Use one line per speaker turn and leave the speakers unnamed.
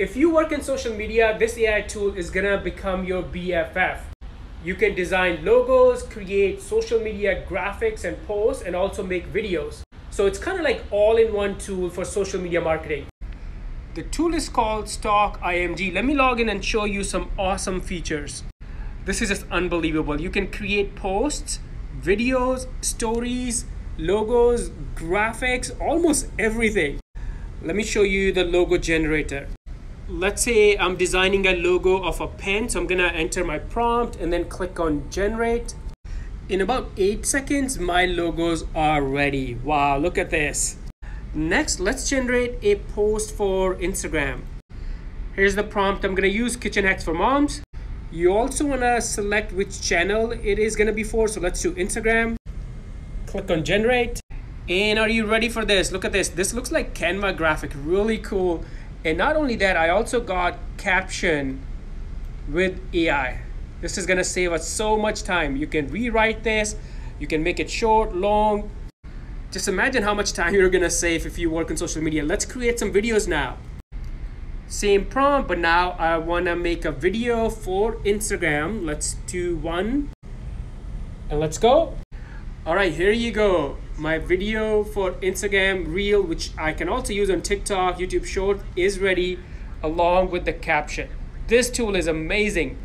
If you work in social media, this AI tool is gonna become your BFF. You can design logos, create social media graphics and posts, and also make videos. So it's kind of like all-in-one tool for social media marketing. The tool is called Stock IMG. Let me log in and show you some awesome features. This is just unbelievable. You can create posts, videos, stories, logos, graphics, almost everything. Let me show you the logo generator let's say I'm designing a logo of a pen. So I'm gonna enter my prompt and then click on generate. In about eight seconds, my logos are ready. Wow, look at this. Next, let's generate a post for Instagram. Here's the prompt. I'm gonna use Kitchen Hacks for Moms. You also wanna select which channel it is gonna be for. So let's do Instagram. Click on generate. And are you ready for this? Look at this. This looks like Canva graphic, really cool. And not only that, I also got caption with AI. This is gonna save us so much time. You can rewrite this, you can make it short, long. Just imagine how much time you're gonna save if you work on social media. Let's create some videos now. Same prompt, but now I wanna make a video for Instagram. Let's do one, and let's go. All right, here you go my video for Instagram Reel, which I can also use on TikTok, YouTube Short, is ready along with the caption. This tool is amazing.